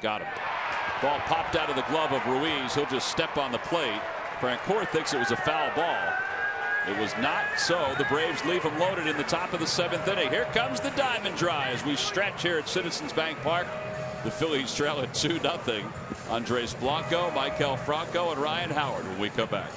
Got him. Ball popped out of the glove of Ruiz. He'll just step on the plate. Francoeur thinks it was a foul ball. It was not so. The Braves leave him loaded in the top of the seventh inning. Here comes the diamond drive. as we stretch here at Citizens Bank Park. The Phillies trail at 2 0. Andres Blanco, Maikel Franco, and Ryan Howard when we come back.